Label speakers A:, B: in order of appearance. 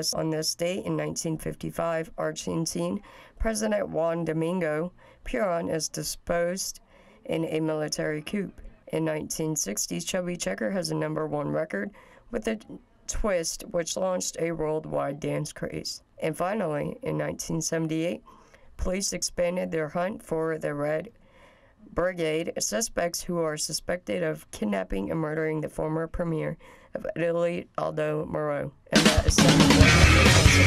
A: this on this date in 1955, Argentine President Juan Domingo Perón is disposed in a military coup. In 1960s, Chubby Checker has a number one record with a twist which launched a worldwide dance craze. And finally, in 1978, police expanded their hunt for the Red Brigade, suspects who are suspected of kidnapping and murdering the former premier of Italy, Aldo Moro. And that is September 1978.